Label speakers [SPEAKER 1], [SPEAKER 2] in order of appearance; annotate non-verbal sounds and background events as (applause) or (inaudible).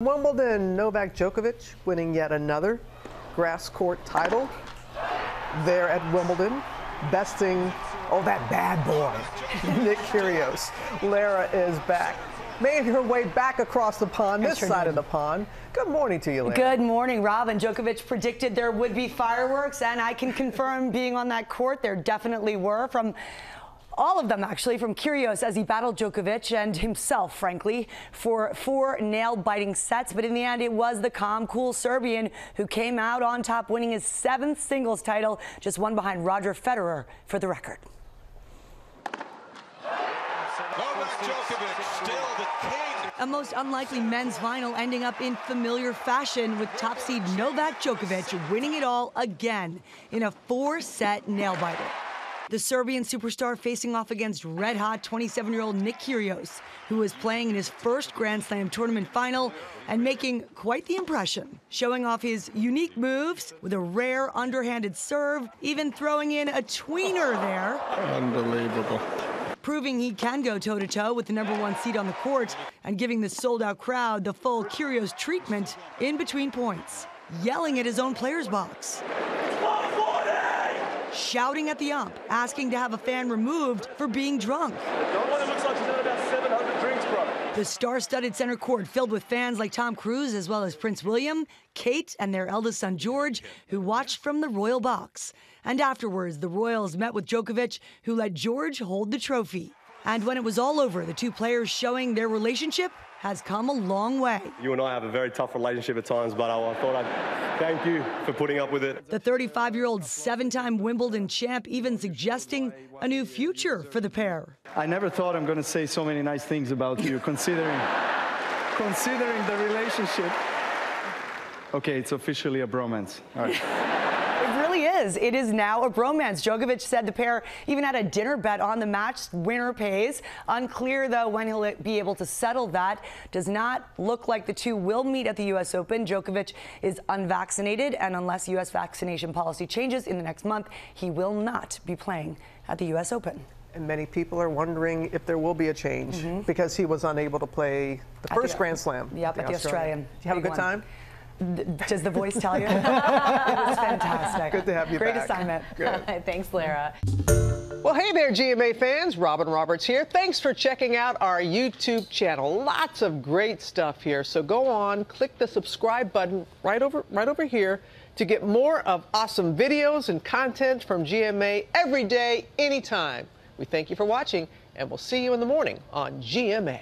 [SPEAKER 1] Wimbledon, Novak Djokovic winning yet another grass court title there at Wimbledon, besting, oh, that bad boy, (laughs) Nick Kyrgios. Lara is back. Made her way back across the pond, this side of the pond. Good morning to you, Lara.
[SPEAKER 2] Good morning, Robin. Djokovic predicted there would be fireworks, and I can confirm being on that court, there definitely were from all of them actually from Kyrgios as he battled Djokovic and himself, frankly, for four nail-biting sets. But in the end, it was the calm, cool Serbian who came out on top, winning his seventh singles title, just one behind Roger Federer for the record. Novak Djokovic still the king. A most unlikely men's final ending up in familiar fashion with top seed Novak Djokovic winning it all again in a four-set nail-biter. The Serbian superstar facing off against red hot 27 year old Nick Kyrgios, who is playing in his first Grand Slam tournament final and making quite the impression, showing off his unique moves with a rare underhanded serve, even throwing in a tweener there.
[SPEAKER 3] Unbelievable
[SPEAKER 2] proving he can go toe to toe with the number one seed on the court and giving the sold out crowd the full Kyrgios treatment in between points, yelling at his own player's box shouting at the ump, asking to have a fan removed for being drunk. The star-studded center court filled with fans like Tom Cruise as well as Prince William, Kate, and their eldest son George, who watched from the royal box. And afterwards, the royals met with Djokovic, who let George hold the trophy. And when it was all over, the two players showing their relationship has come a long way.
[SPEAKER 4] You and I have a very tough relationship at times, but I, thought I'd thank you for putting up with it.
[SPEAKER 2] The 35 year old seven time Wimbledon champ even suggesting a new future for the pair.
[SPEAKER 3] I never thought I'm going to say so many nice things about you, considering, considering the relationship. Okay, it's officially a bromance. All right
[SPEAKER 2] really is. It is now a bromance. Djokovic said the pair even had a dinner bet on the match. Winner pays. Unclear, though, when he'll be able to settle that. Does not look like the two will meet at the U.S. Open. Djokovic is unvaccinated, and unless U.S. vaccination policy changes in the next month, he will not be playing at the U.S. Open.
[SPEAKER 1] And many people are wondering if there will be a change mm -hmm. because he was unable to play the first the, Grand Slam.
[SPEAKER 2] Yep,
[SPEAKER 1] the
[SPEAKER 2] at the Australian.
[SPEAKER 1] Did you have a good one. time?
[SPEAKER 2] Does the voice tell you? (laughs) it was fantastic.
[SPEAKER 1] Good to have you
[SPEAKER 2] Great
[SPEAKER 1] back.
[SPEAKER 2] assignment. (laughs)
[SPEAKER 5] Thanks, Lara.
[SPEAKER 1] Well, hey there, GMA fans. Robin Roberts here. Thanks for checking out our YouTube channel. Lots of great stuff here. So go on, click the subscribe button right over, right over here to get more of awesome videos and content from GMA every day, anytime. We thank you for watching, and we'll see you in the morning on GMA.